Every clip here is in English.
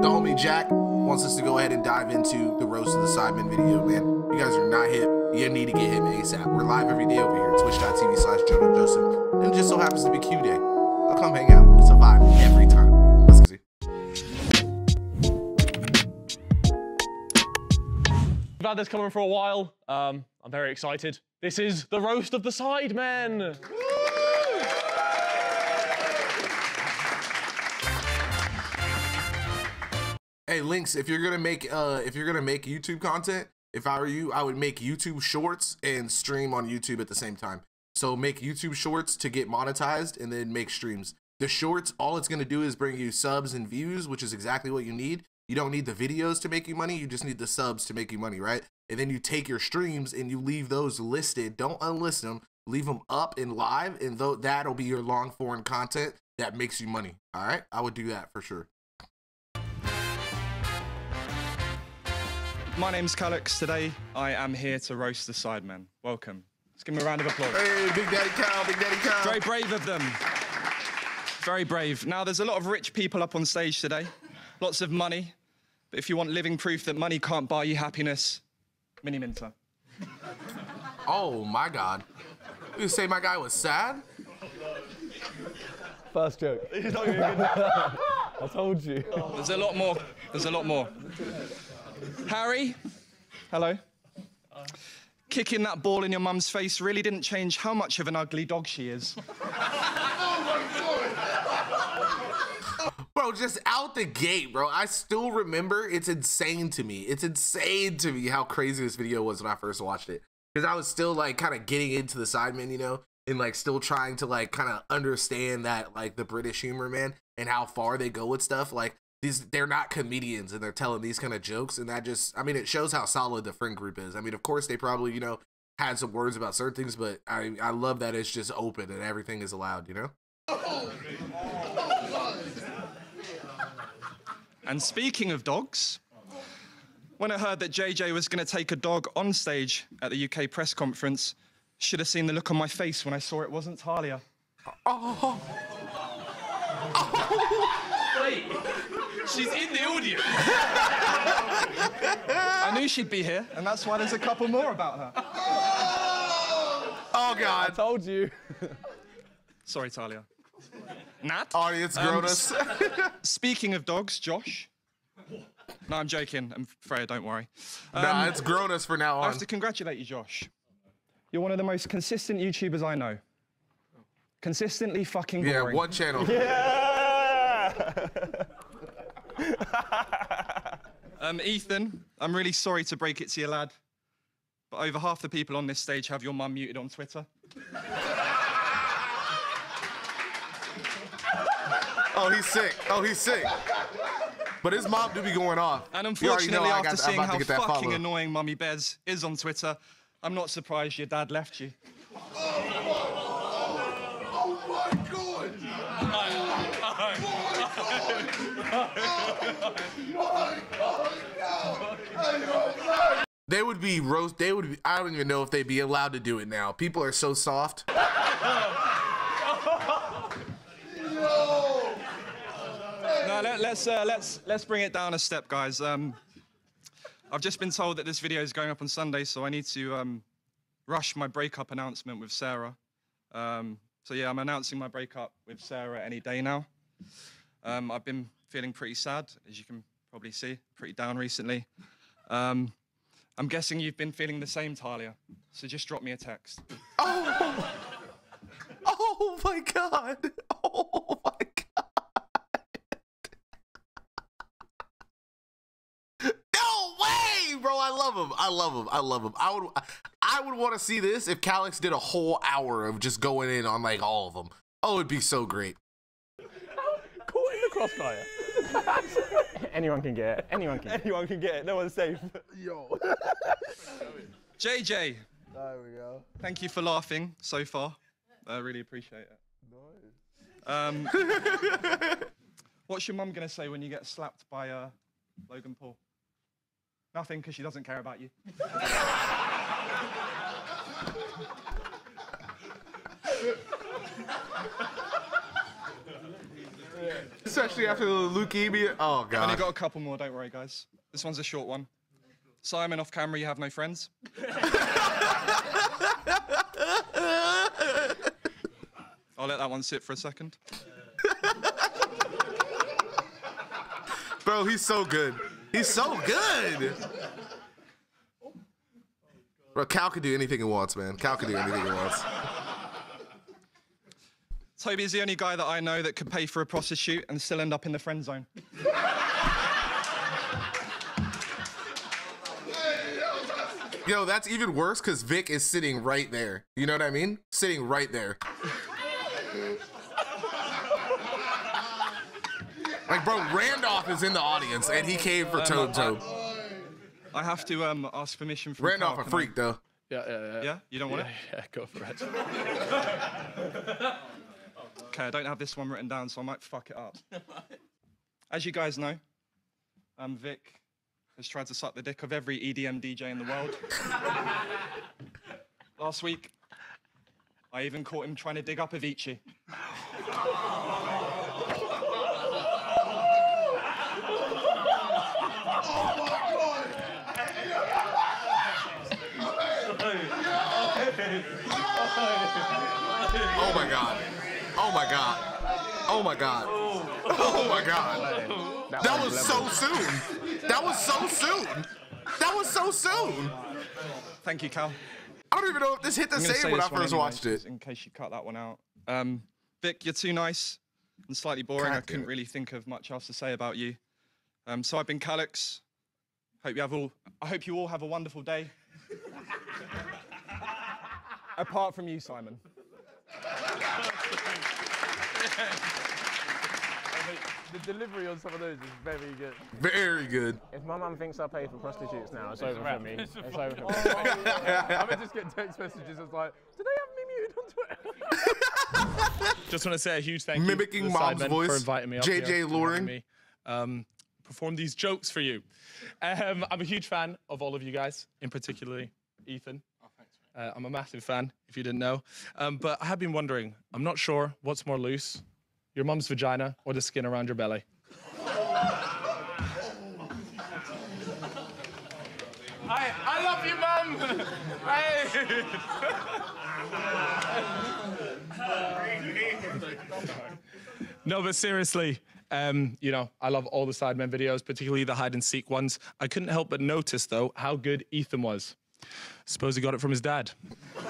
The homie Jack wants us to go ahead and dive into the roast of the Sidemen video, man. You guys are not hip. You need to get him ASAP. We're live every day over here at twitch.tv slash JoeNoJoseph. And it just so happens to be Q Day. I'll come hang out. It's a vibe every time. Let's see. We've had this coming for a while. Um, I'm very excited. This is the roast of the Sidemen. Hey, links. If you're gonna make uh, if you're gonna make YouTube content, if I were you, I would make YouTube Shorts and stream on YouTube at the same time. So make YouTube Shorts to get monetized, and then make streams. The Shorts, all it's gonna do is bring you subs and views, which is exactly what you need. You don't need the videos to make you money. You just need the subs to make you money, right? And then you take your streams and you leave those listed. Don't unlist them. Leave them up and live, and though that'll be your long form content that makes you money. All right, I would do that for sure. My name's Callux. Today I am here to roast the Sidemen. Welcome. Let's give them a round of applause. Hey, Big Daddy Cow, Big Daddy Cow. Very brave of them. Very brave. Now, there's a lot of rich people up on stage today, lots of money. But if you want living proof that money can't buy you happiness, Mini Minter. Oh my God. You say my guy was sad? First joke. I told you. There's a lot more. There's a lot more. Harry, hello. Kicking that ball in your mum's face really didn't change how much of an ugly dog she is. Bro, just out the gate, bro. I still remember. It's insane to me. It's insane to me how crazy this video was when I first watched it. Because I was still like kind of getting into the Sidemen, you know, and like still trying to like kind of understand that like the British humor, man, and how far they go with stuff. Like these, they're not comedians and they're telling these kind of jokes, and that just, I mean, it shows how solid the friend group is. I mean, of course, they probably, you know, had some words about certain things, but I, I love that it's just open and everything is allowed, you know. And speaking of dogs, when I heard that JJ was going to take a dog on stage at the UK press conference, should have seen the look on my face when I saw it wasn't Talia. Oh. Wait, she's in the audience. I knew she'd be here, and that's why there's a couple more about her. Oh God. I told you. Sorry, Talia. Nat? Audience grown us. Speaking of dogs, Josh. No, I'm joking. I'm Freya, don't worry. nah, Um, it's grown us for now on. I have to congratulate you, Josh. You're one of the most consistent YouTubers I know. Consistently fucking Yeah, one channel. Um, Ethan, I'm really sorry to break it to you, lad, but over half the people on this stage have your mum muted on Twitter. Oh, he's sick. Oh, he's sick. But his mom do be going off. And You already know unfortunately, got- after seeing how fucking follow. annoying Mummy Bez is on Twitter, I'm not surprised your dad left you. They would be roast. They would. Be, I don't even know if they'd be allowed to do it now. People are so soft. No, let, us uh, let's let's bring it down a step, guys. Um, I've just been told that this video is going up on Sunday, so I need to um, rush my breakup announcement with Sarah. Um, so yeah, I'm announcing my breakup with Sarah any day now. Um, I've been feeling pretty sad, as you can probably see, pretty down recently. Um, I'm guessing you've been feeling the same, Talia. So just drop me a text. Oh Oh my god. Oh my god. No way, bro. I love him. I love him. I love him. I would. I would want to see this if Callux did a whole hour of just going in on like all of them. Oh, it'd be so great. Caught in the crossfire. Anyone can get it. Anyone can. Get it. Anyone can get it. No one's safe. Yo. JJ, There we go. thank you for laughing so far. I really appreciate it. Um, what's your mum gonna say when you get slapped by uh, Logan Paul? Nothing, because she doesn't care about you. Especially after the leukemia. Oh And I god. got a couple more, don't worry, guys. This one's a short one. Simon, off camera, you have no friends. I'll let that one sit for a second. Bro, he's so good. He's so good. Bro, Cal can do anything he wants, man. Cal can do anything he wants. Toby is the only guy that I know that could pay for a prostitute and still end up in the friend zone. Yo, that's even worse because Vic is sitting right there. You know what I mean? Sitting right there. Like, bro, Randolph is in the audience and he came for Toad Toad. I have to um, ask permission from Randolph Cal, a can I- freak, though. Yeah, yeah, yeah. Yeah, you don't want it? Yeah, go for it. Okay, I don't have this one written down, so I might fuck it up. As you guys know, um, Vic has tried to suck the dick of every E EDM DJ in the world. Last week, I even caught him trying to dig up Avicii. Oh my God! Oh my god. Oh my god. Oh my god. Oh my god. That was so soon. That was so soon. That was so soon. Thank you, Cal. I don't even know if this hit the same when I this one first anyway, watched it. In case you cut that one out. Um, Vic, you're too nice and slightly boring. God I couldn't it. really think of much else to say about you. Um, so I've been Callux. Hope you have all. I hope you all have a wonderful day. Apart from you, Simon. The delivery on some of those is very good. Very good. If my mum thinks I pay for prostitutes now, it's, over for me. It's, over for me. I mean, just get text messages. It's like, do they have me muted on Twitter? Just want to say a huge thank Mimicking you to mom's Sidemen voice, for inviting me up JJ here and Loring. me um, perform these jokes for you. Um, I'm a huge fan of all of you guys, in particularly Ethan. Uh, I'm a massive fan, if you didn't know. Um, but I have been wondering, I'm not sure what's more loose, your mum's vagina or the skin around your belly. I, I love you, mum. Hey. No, but seriously, um, you know, I love all the Sidemen videos, particularly the hide and seek ones. I couldn't help but notice, though, how good Ethan was. Suppose he got it from his dad. hey,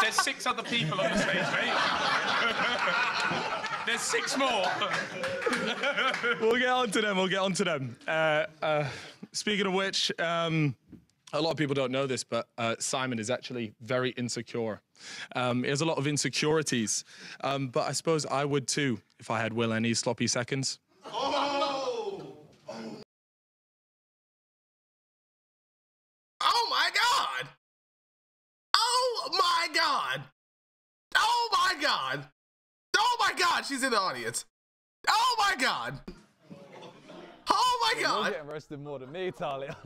there's six other people on the stage, mate. there's six more. we'll get on to them. We'll get on to them. Uh, uh, speaking of which, um, a lot of people don't know this, but uh, Simon is actually very insecure. Um, he has a lot of insecurities, um, but I suppose I would too if I had Will any sloppy seconds. Oh my god! Oh my god! Oh my god! Oh my god, she's in the audience. Oh my god! Oh my god. You're getting roasted more than me, Talia.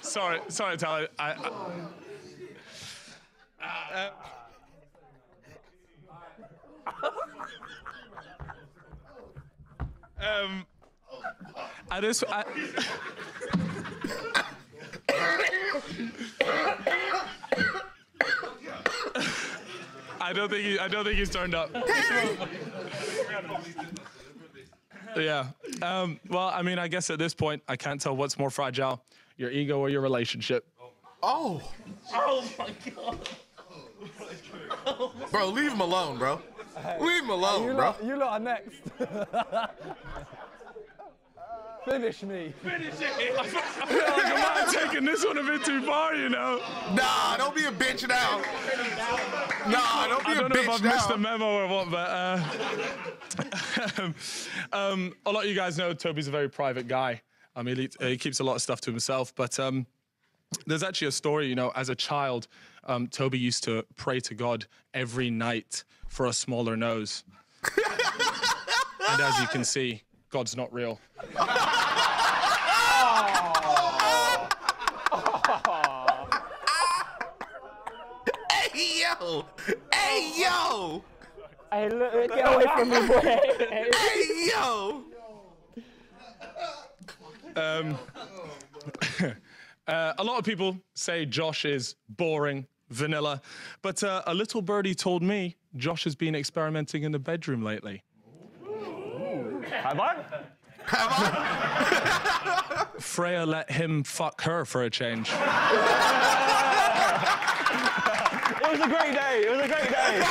Sorry, sorry, Tyler. I, I, Uh, um, I just, I, I don't think he, I don't think he's turned up. Yeah. Um, well, I mean, I guess at this point, I can't tell what's more fragile, your ego or your relationship. Oh, Oh my god. bro, leave him alone, bro. Leave him alone, You bro. lot, you lot are next. Finish me. Finish it. I'm taking this one a bit too far, you know. Nah, don't be a bitch now. Nah, don't be I a don't know if I've missed now. the memo or what, but uh, um, um, a lot of you guys know Toby's a very private guy. I mean, he, he keeps a lot of stuff to himself, but um, there's actually a story, you know, as a child, um, Toby used to pray to God every night for a smaller nose. and as you can see, God's not real. Hey yo, hey yo, Hey, look, get away from me, boy. Hey, Hey, yo! Um, uh, a lot of people say Josh is boring, vanilla, but uh, a little birdie told me Josh has been experimenting in the bedroom lately. Have I? Have I? Freya let him fuck her for a change. It was a great day. It was a great day.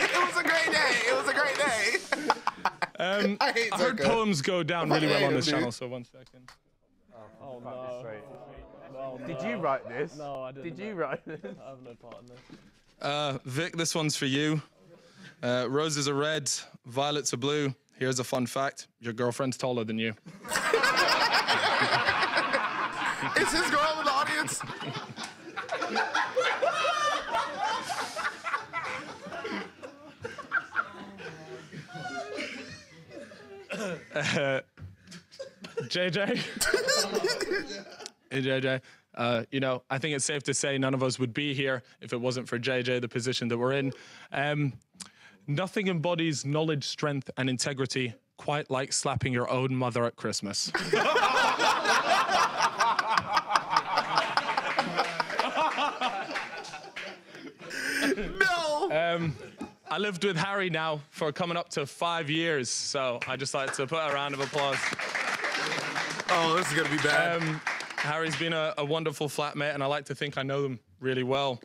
It was a great day. It was a great day. Um, I hate I heard poems go down really well on this channel, so one second. Oh no. No, Did no. you write this? No, I didn't. Did you write this? I have no part in this. Uh, Vic, this one's for you. Uh, roses are red, violets are blue. Here's a fun fact your girlfriend's taller than you. Is his girl in the audience? JJ? hey, JJ. Uh, you know, I think it's safe to say none of us would be here if it wasn't for JJ, the position that we're in. Um, nothing embodies knowledge, strength, and integrity quite like slapping your own mother at Christmas. No. Um, I lived with Harry now for coming up to five years, so I just like to put a round of applause. Oh, this is gonna be bad. Um, Harry's been a, a wonderful flatmate, and I like to think I know them really well.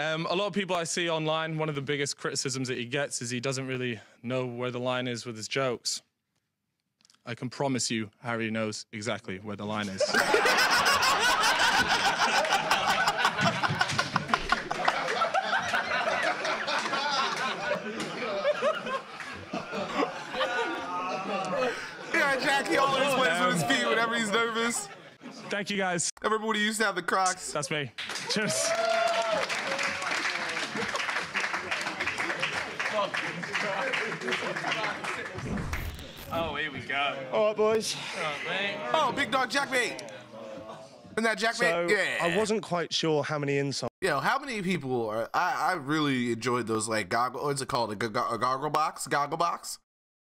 Um, a lot of people I see online, one of the biggest criticisms that he gets is he doesn't really know where the line is with his jokes. I can promise you, Harry knows exactly where the line is. yeah, Jackie always plays with his feet whenever he's nervous. Thank you guys. Everybody used to have the Crocs? That's me. Cheers. Oh, here we go. All right, boys. Oh, oh big dog Jackmate. Isn't that Jackmate? So yeah. I wasn't quite sure how many insults. Yo, how many people are? I, I really enjoyed those like goggle. What's it called? A, a goggle box? Goggle box?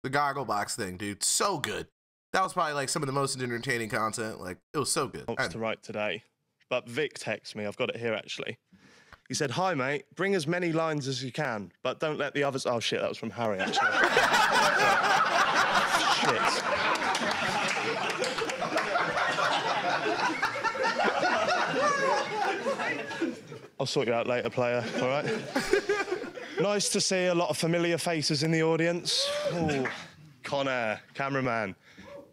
The goggle box thing, dude. So good. That was probably like some of the most entertaining content. Like it was so good. I- to write today, but Vic texted me. I've got it here actually. He said, "Hi, mate. Bring as many lines as you can, but don't let the others." Oh shit, that was from Harry actually. shit. I'll sort you out later, player. All right. nice to see a lot of familiar faces in the audience. Ooh, Connor, cameraman,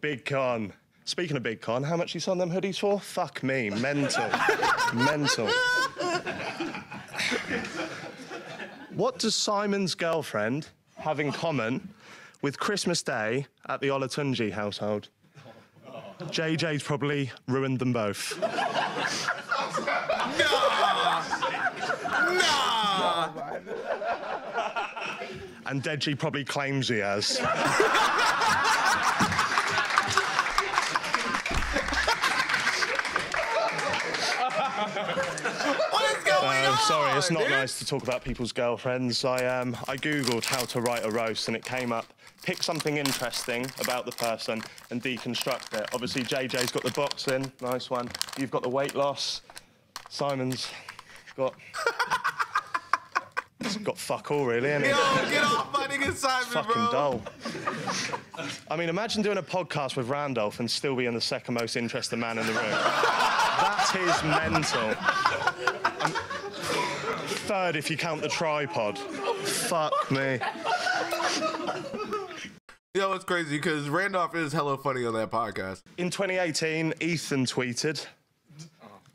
Big Con. Speaking of Big Con, how much you selling them hoodies for? Fuck me, mental, mental. What does Simon's girlfriend have in common with Christmas Day at the Olatunji household? JJ's probably ruined them both. Nah. And Deji probably claims he has. sorry, it's not dude? nice to talk about people's girlfriends. I um, I googled how to write a roast, and it came up. Pick something interesting about the person and deconstruct it. Obviously, JJ's got the boxing, nice one. You've got the weight loss. Simon's got. He's got fuck all, really, he? Yo, get off my nigga Simon, Fucking bro. dull. I mean, imagine doing a podcast with Randolph and still being the second most interesting man in the room. that is mental. Third, if you count the tripod. Fuck me. Yo, it's crazy because Randolph is hella funny on that podcast. In 2018, Ethan tweeted,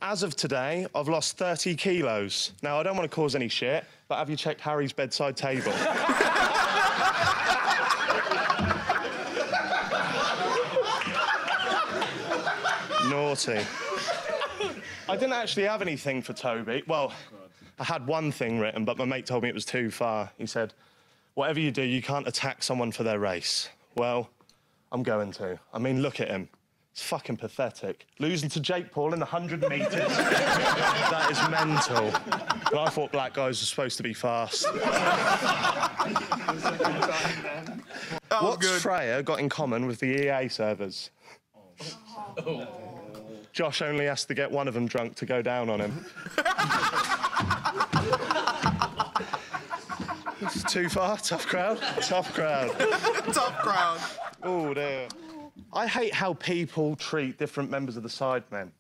As of today, I've lost 30 kilos. Now, I don't want to cause any shit, but have you checked Harry's bedside table? Naughty. I didn't actually have anything for Toby. Well, I had one thing written, but my mate told me it was too far. He said, Whatever you do, you can't attack someone for their race. Well, I'm going to. I mean, look at him. It's fucking pathetic. Losing to Jake Paul in the 100 metres. that is mental. But I thought black guys were supposed to be fast. What's Freya got in common with the EA servers? Oh. Josh only has to get one of them drunk to go down on him. It's too far, tough crowd, tough crowd. Tough crowd. Oh dear. I hate how people treat different members of the side men.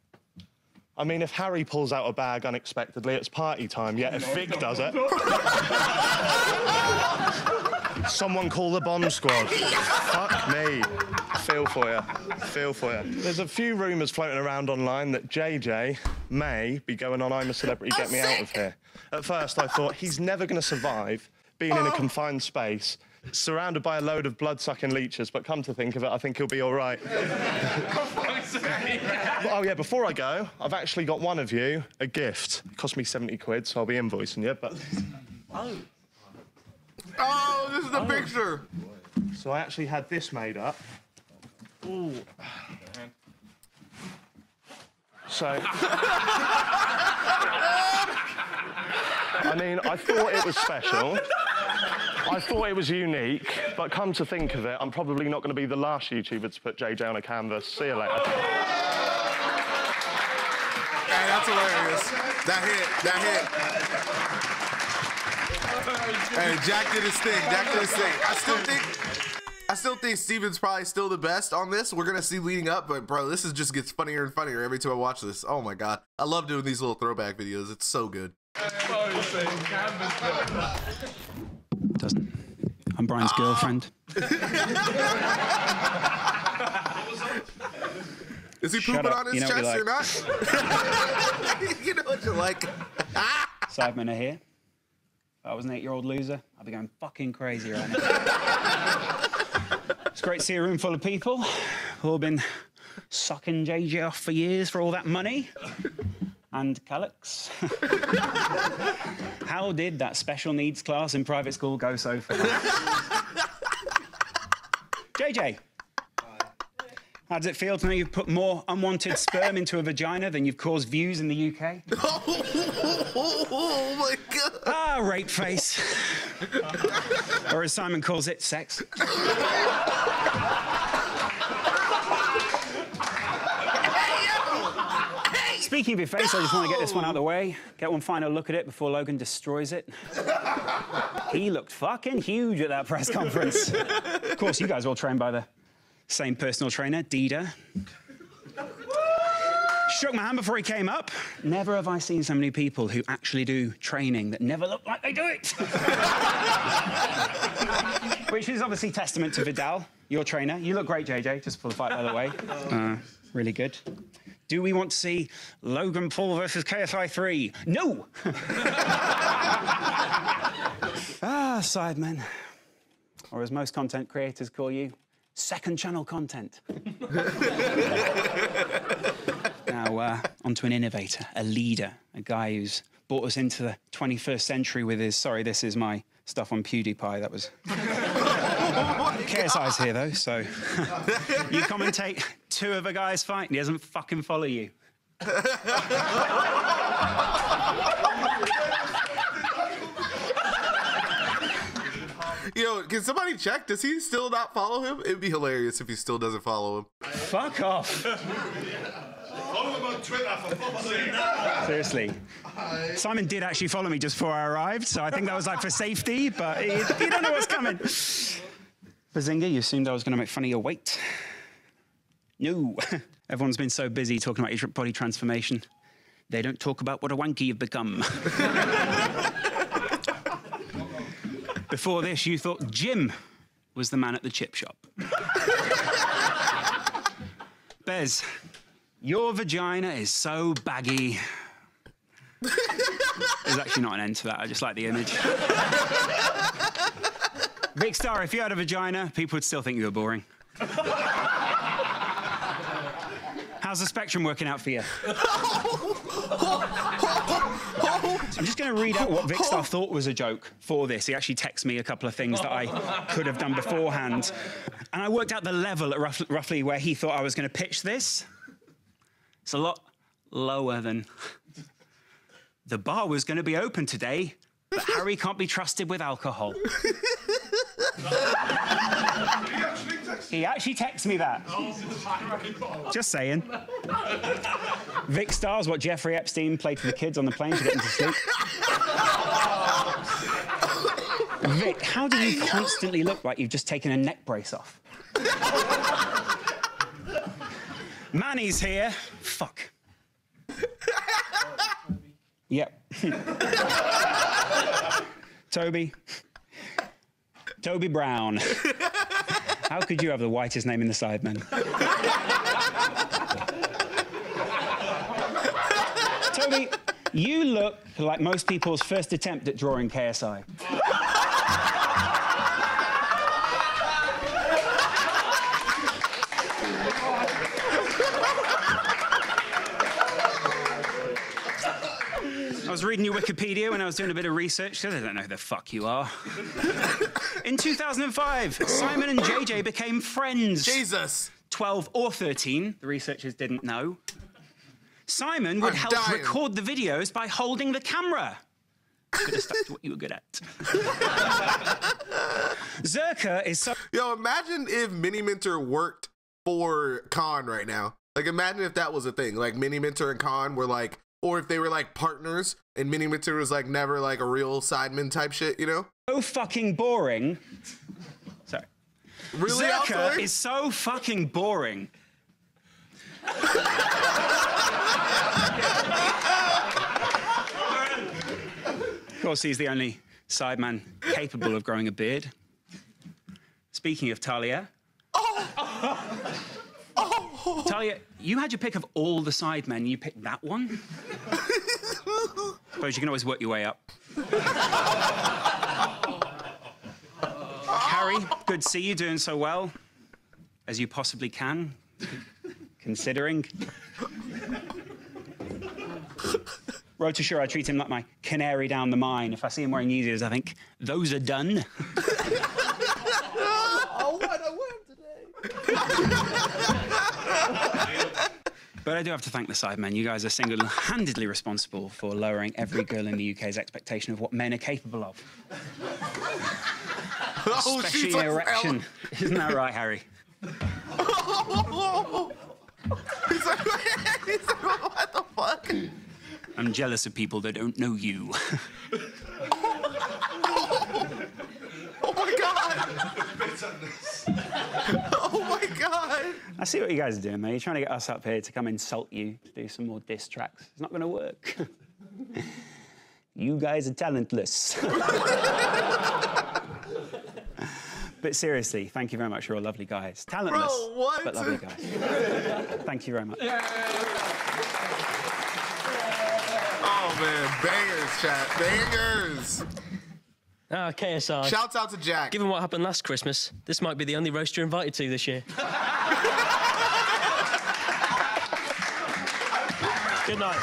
I mean, if Harry pulls out a bag unexpectedly, it's party time. Yet if Vic does it, someone call the bomb squad. Fuck me. Feel for you. Feel for you. There's a few rumours floating around online that JJ may be going on I'm a Celebrity, Get Me Out of Here. At first, I thought he's never going to survive being in a oh. confined space, surrounded by a load of blood-sucking leeches. But come to think of it, I think he'll be all right. Oh yeah, before I go, I've actually got one of you a gift. It cost me 70 quid, so I'll be invoicing you, but Oh, Oh, this is the oh. picture. so I actually had this made up. Ooh. So I mean, I thought it was special. I thought it was unique, but come to think of it, I'm probably not going to be the last YouTuber to put JJ on a canvas. See you later. Hey, that's hilarious. That hit. That hit. Hey, Jack did his thing. Jack did his thing. I still think. I still think Steven's probably still the best on this. We're gonna see leading up, but bro, this is just gets funnier and funnier every time I watch this. Oh my god, I love doing these little throwback videos. It's so good. Doesn't. I'm Brian's girlfriend. Is he Shut pooping up. on his You know chest you or not? you know what you like. Sidemen are here. If I was an eight-year-old loser, I'd be going fucking crazy right now. it's great to see a room full of people who have been sucking JJ off for years for all that money. And Callux. How did that special needs class in private school go so far? JJ. How does it feel to know you've put more unwanted sperm into a vagina than you've caused views in the UK? oh my god. Ah, rape face. or as Simon calls it, sex. Speaking of your face, I just want to get this one out of the way. Get one final look at it before Logan destroys it. He looked fucking huge at that press conference. Of course, you guys all trained by the same personal trainer, Dida. Shook my hand before he came up. Never have I seen so many people who actually do training that never look like they do it. Which is obviously testament to Viddal, your trainer. You look great, JJ, just for the fight, by the way. Uh, really good. Do we want to see Logan Paul versus KSI 3? No! ah, Sidemen. Or as most content creators call you, second channel content. now, uh, onto an innovator, a leader, a guy who's brought us into the 21st century with his. Sorry, this is my stuff on PewDiePie. That was. KSI's here, though, so. you commentate two of a guy's fight, and he doesn't fucking follow you. Know, can somebody check? Does he still not follow him? It'd be hilarious if he still doesn't follow him. Fuck off. Follow him on Twitter for fuck's sake. Seriously. Simon did actually follow me just before I arrived, so I think that was like for safety, but you don't know what's coming. Behzinga, you assumed I was going to make fun of your weight. No. Everyone's been so busy talking about your body transformation. They don't talk about what a wanky you've become. Before this, you thought Jim was the man at the chip shop. Bez, your vagina is so baggy. There's actually not an end to that. I just like the image. Big Star, if you had a vagina, people would still think you were boring. How's the spectrum working out for you? I'm just going to read out what Vicstar thought was a joke for this. He actually texted me a couple of things that I could have done beforehand. And I worked out the level at rough, roughly where he thought I was going to pitch this. It's a lot lower than. The bar was going to be open today, but Harry can't be trusted with alcohol. He actually texted me that. Just saying. Vic Star's what Jeffrey Epstein played for the kids on the plane to get them to sleep. Vic, how do you constantly look like you've just taken a neck brace off? Manny's here. Fuck. Yep. Toby. Toby Brown. How could you have the whitest name in the Sidemen? Toby, you look like most people's first attempt at drawing KSI. Was reading your Wikipedia when I was doing a bit of research because I don't know who the fuck you are. In 2005, Simon and JJ became friends. Jesus. 12 or 13, the researchers didn't know. Simon would I'm help dying. record the videos by holding the camera. Could have stuck to what you were good at. Zerkaa is so. Yo, imagine if Mini Minter worked for Khan right now. Like, imagine if that was a thing. Like, Mini Minter and Khan were like, or if they were like partners and Mini Minter was like never like a real sideman type shit, you know? so fucking boring. Sorry. Really, Zerkaa is so fucking boring. of course, he's the only sideman capable of growing a beard. Speaking of Talia. Oh Talia, you had your pick of all the sidemen. You picked that one? Suppose you can always work your way up. Harry, good to see you doing so well as you possibly can, considering. Wroetoshaw, I treat him like my canary down the mine. If I see him wearing Yeezys, I think those are done. oh, what I wear today. But I do have to thank the Sidemen. You guys are single-handedly responsible for lowering every girl in the UK's expectation of what men are capable of. Oh, Especially she's an like, erection. Isn't that right, Harry? he's like, what the fuck? I'm jealous of people that don't know you. Oh my god! My god! I see what you guys are doing, man. You're trying to get us up here to come insult you, to do some more diss tracks. It's not going to work. you guys are talentless. but seriously, thank you very much. You're all lovely guys. Talentless, Bro, what? but lovely guys. thank you very much. Oh man, bangers, chat, bangers. Ah, KSI. Shouts out to Jack. Given what happened last Christmas, this might be the only roast you're invited to this year. Good night.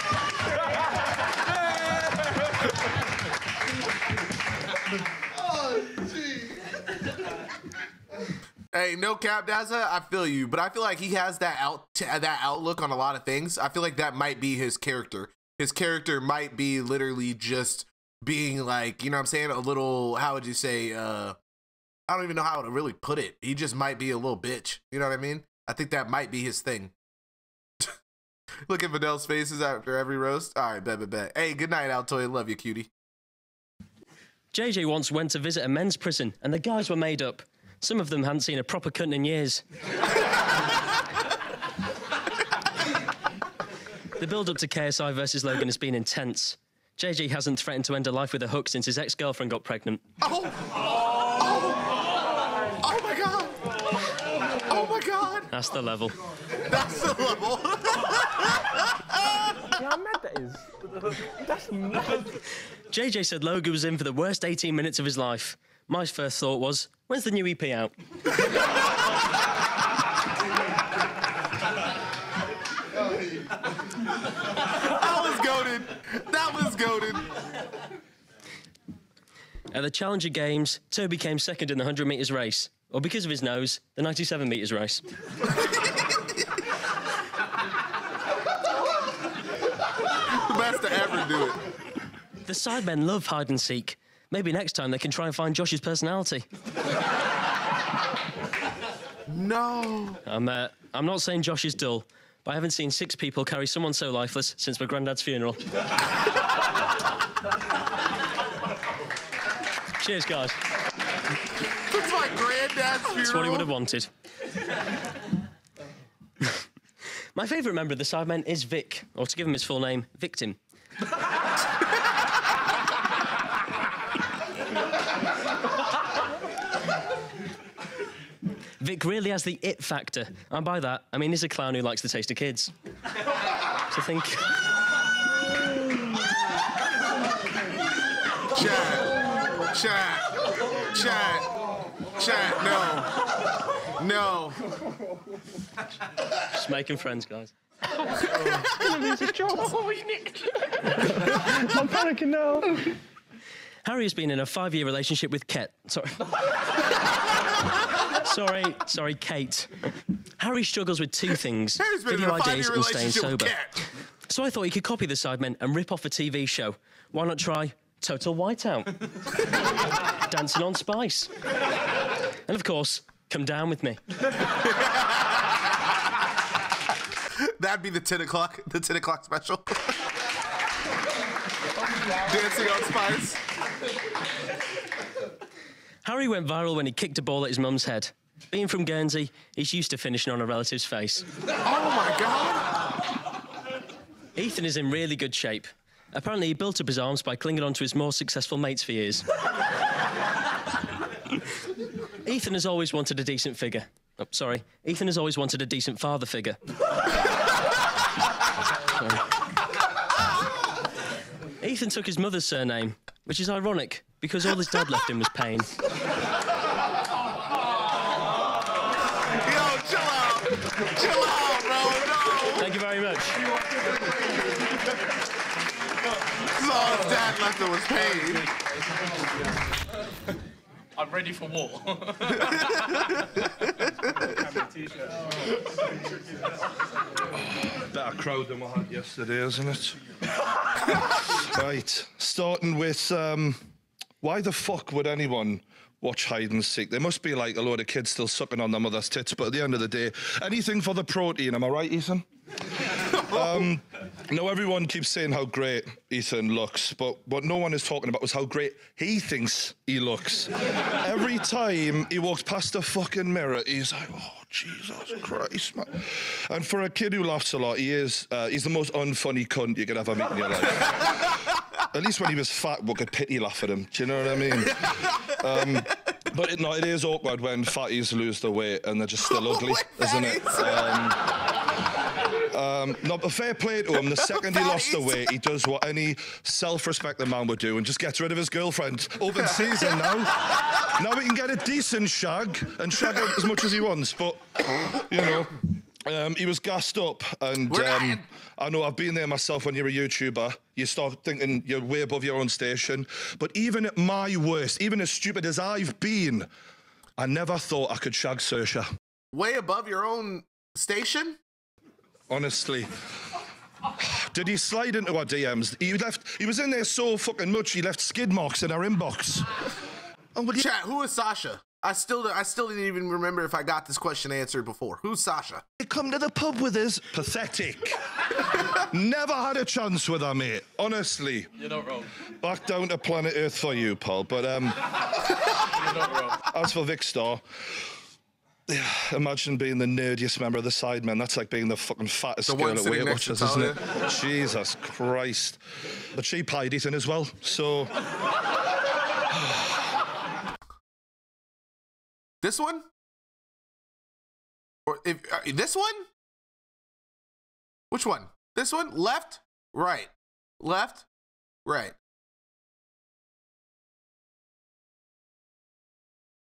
Hey, no cap, Daza. I feel you, but I feel like he has that out that outlook on a lot of things. I feel like that might be his character. His character might be literally just being like, you know what I'm saying, a little how would you say uh I don't even know how to really put it. He just might be a little bitch. You know what I mean? I think that might be his thing. Look at Viddal's faces after every roast. All right, bet, bet, bet. Hey, good night, Altoy. Love you, cutie. JJ once went to visit a men's prison, and the guys were made up. Some of them hadn't seen a proper cunt in years. the build up to KSI versus Logan has been intense. JJ hasn't threatened to end a life with a hook since his ex girlfriend got pregnant. Oh! That's the level. That's the level. yeah, how mad that is. That's mad. JJ said Logan was in for the worst 18 minutes of his life. My first thought was, when's the new EP out? that was goaded. That was goaded. At the Challenger Games, Toby came second in the 100 metres race or because of his nose, the 97 metres race. the Best to ever do it. The Sidemen love hide and seek. Maybe next time they can try and find Josh's personality. No. I'm, uh, I'm not saying Josh is dull, but I haven't seen six people carry someone so lifeless since my granddad's funeral. Cheers, guys. It's funeral. That's what he would have wanted. My favourite member of the Sidemen is Vic, or to give him his full name, Victim. Vic really has the it factor, and by that, I mean he's a clown who likes the taste of kids. So think. Chat. Chat. Chat. Chat. No. No. Just making friends, guys. lose his job. Oh, he's nicked. I'm panicking now. Harry has been in a five-year relationship with Ket. Sorry. sorry, sorry, Kate. Harry struggles with two things: Harry's been in video a ideas and staying sober. So I thought he could copy the Sidemen and rip off a TV show. Why not try Total Whiteout? Dancing on Spice. And of course, come down with me. That'd be the 10 o'clock, the 10 o'clock special. Dancing on Spice. Harry went viral when he kicked a ball at his mum's head. Being from Guernsey, he's used to finishing on a relative's face. Oh my God. Ethan is in really good shape. Apparently, he built up his arms by clinging onto his more successful mates for years. Ethan has always wanted a decent figure. Oh, sorry. Ethan has always wanted a decent father figure. Ethan took his mother's surname, which is ironic because all his dad left him was pain. Yo, chill out. Chill out, bro. No. Thank you very much. This is all his dad left him was paid. I'm ready for war. Better crowd than we had yesterday, isn't it? right, starting with um, why the fuck would anyone watch hide and seek? There must be like a load of kids still sucking on their mother's tits, but at the end of the day, anything for the protein, am I right, Ethan? Um, now, everyone keeps saying how great Ethan looks, but what no one is talking about is how great he thinks he looks. Every time he walks past a fucking mirror, he's like, oh, Jesus Christ, man. And for a kid who laughs a lot, he is, uh, he's the most unfunny cunt you could ever meet in your life. At least when he was fat, we could pity laugh at him. Do you know what I mean? Um, but it, no, it is awkward when fatties lose their weight and they're just still ugly, isn't it? Um, um, no, but fair play to him. The second he lost the weight, he does what any self-respecting man would do and just gets rid of his girlfriend. Open season now. Now he can get a decent shag and shag out as much as he wants. But you know. Um, he was gassed up, and um, I know I've been there myself. When you're a YouTuber, you start thinking you're way above your own station. But even at my worst, even as stupid as I've been, I never thought I could shag Saoirse. Way above your own station? Honestly. Did he slide into our DMs? He left. He was in there so fucking much. He left skid marks in our inbox. Oh, but Chat, who is Sasha? I still I still didn't even remember if I got this question answered before. Who's Sasha? he come to the pub with us. Pathetic. Never had a chance with her, mate. Honestly. You're not wrong. Back down to planet Earth for you, Paul. But um, You're not wrong. as for Vic Star, yeah, imagine being the nerdiest member of the Sidemen. That's like being the fucking fattest The girl one at Weight Watchers, isn't it? Jesus Christ. But she pied Ethan as well, so This one? Or if uh, this one? Which one? This one? Left? Right. Left? Right.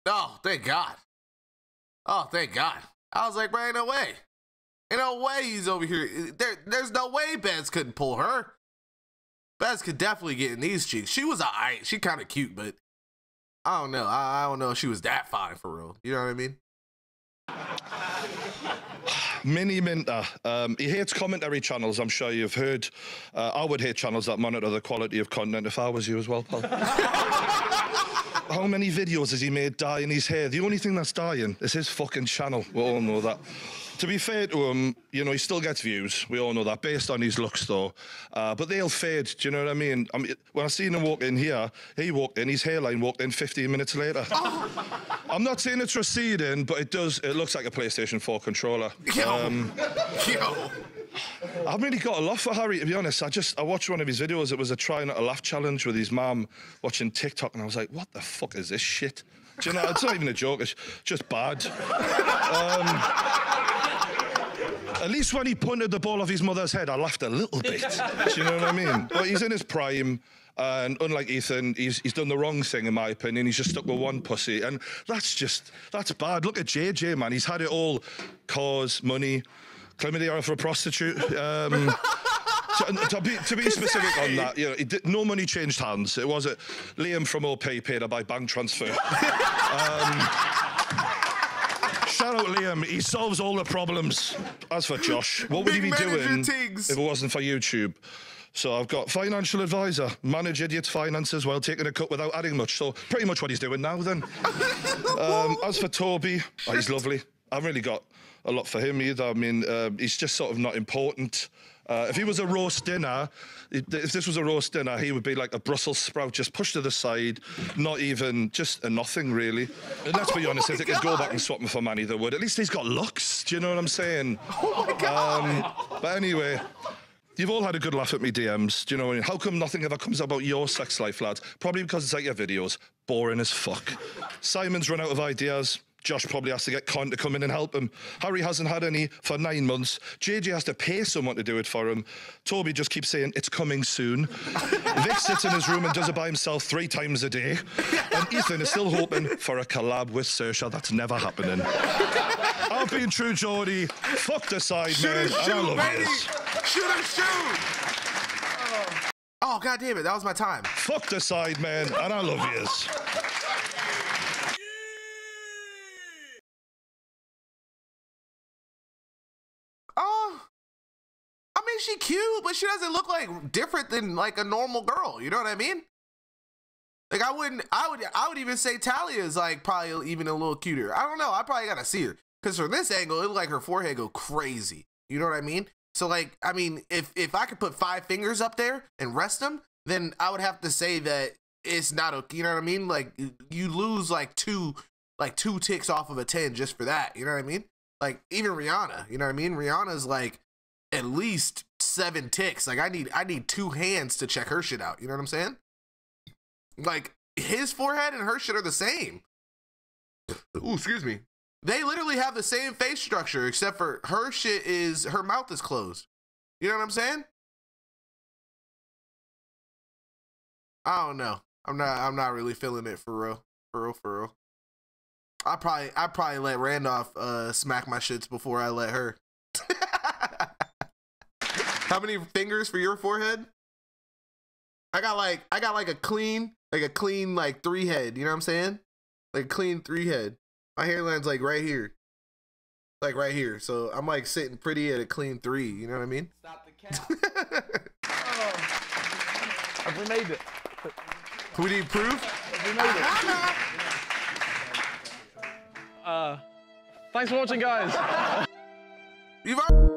Oh, thank God. Oh, thank God. I was like, man, no way. Ain't no way he's over here. There, there's no way Bez couldn't pull her. Bez could definitely get in these cheeks. She was alright. She kind of cute, but I don't know. I, I don't know if she was that fine for real. You know what I mean? Mini Minter. Um, he hates commentary channels. I'm sure you've heard. Uh, I would hate channels that monitor the quality of content if I was you as well, pal. How many videos has he made dyeing his hair? The only thing that's dying is his fucking channel. We all know that. To be fair to him, you know, he still gets views. We all know that, based on his looks, though. Uh, but they'll fade. Do you know what I mean? I mean, when I seen him walk in here, he walked in, his hairline walked in 15 minutes later. I'm not saying it's receding, but it does. It looks like a PlayStation 4 controller. Um, Yo. I haven't really got a lot for Harry, to be honest. I just I watched one of his videos. It was a try not to laugh challenge with his mum watching TikTok, and I was like, "What the fuck is this shit?" Do you know? It's not even a joke. It's just bad. Um, at least when he punted the ball off his mother's head, I laughed a little bit. Do you know what I mean? But he's in his prime. And unlike Ethan, he's, he's done the wrong thing, in my opinion. He's just stuck with one pussy. And that's just, that's bad. Look at JJ, man. He's had it all cause, money, chlamydia for a prostitute. Um, to, to be, to be specific on that, you know, did, no money changed hands. It was a Liam from OPay paid her by bank transfer. um, shout out Liam. He solves all the problems. As for Josh, what would he be doing Tiggs. if it wasn't for YouTube? So I've got financial advisor, manage idiots' finances while taking a cut without adding much. So pretty much what he's doing now then. um, as for Toby, oh, he's lovely. I haven't really got a lot for him either. I mean, uh, he's just sort of not important. Uh, if he was a roast dinner, if this was a roast dinner, he would be like a Brussels sprout, just pushed to the side, not even, just a nothing really. And let's be honest, if they could go back and swap him for Manny, they would. At least he's got looks. Do you know what I'm saying? Oh my god. Um, but anyway, you've all had a good laugh at me DMs. Do you know what I mean? How come nothing ever comes about your sex life, lads? Probably because it's like your videos. Boring as fuck. Simon's run out of ideas. Josh probably has to get Con to come in and help him. Harry hasn't had any for nine months. JJ has to pay someone to do it for him. Toby just keeps saying, it's coming soon. Vic sits in his room and does it by himself three times a day. And Ethan is still hoping for a collab with Saoirse. That's never happening. I've been true, Geordie. Fuck the side, Shoot man. I shoot, love baby. yous. Shoot and shoot. Oh god damn it, that was my time. Fuck the side, man. And I love yous. Oh. I mean, she cute, but she doesn't look like different than like a normal girl. You know what I mean? Like I wouldn't, I would, I would even say Talia is like probably even a little cuter. I don't know. I probably gotta see her because from this angle, it looked like her forehead go crazy. You know what I mean? So like, I mean, if if I could put five fingers up there and rest them, then I would have to say that it's not okay. You know what I mean? Like you lose like two, like two ticks off of a ten just for that. You know what I mean? Like even Rihanna. You know what I mean? Rihanna's like at least seven ticks. Like I need I need two hands to check her shit out. You know what I'm saying? Like his forehead and her shit are the same. Ooh, excuse me. They literally have the same face structure, except for her shit is her mouth is closed. You know what I'm saying? I don't know. I'm not I'm not really feeling it for real. For real, for real. I probably I probably let Randolph uh smack my shits before I let her. How many fingers for your forehead? I got like I got like a clean, like a clean like three head, you know what I'm saying? Like a clean three head. My hairline's like right here. Like right here. So I'm like sitting pretty at a clean three, you know what I mean? Stop the cap. Have we made it? We need proof? Have we made it? Uh, thanks for watching, guys. You've already